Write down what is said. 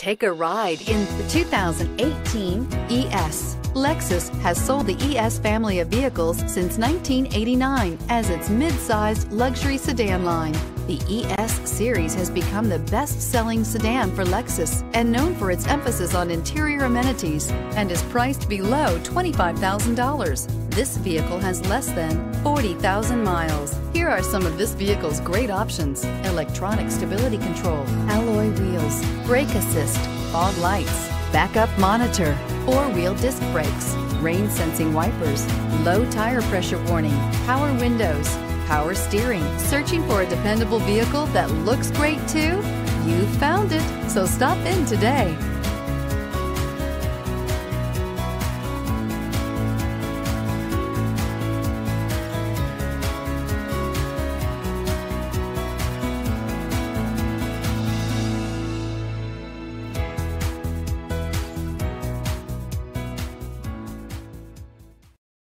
Take a ride in the 2018 ES. Lexus has sold the ES family of vehicles since 1989 as its mid-sized luxury sedan line. The ES series has become the best-selling sedan for Lexus and known for its emphasis on interior amenities and is priced below $25,000. This vehicle has less than 40,000 miles. Here are some of this vehicle's great options. Electronic stability control, alloy wheels, brake assist, fog lights, backup monitor, four-wheel disc brakes, rain sensing wipers, low tire pressure warning, power windows, power steering. Searching for a dependable vehicle that looks great too? You found it, so stop in today.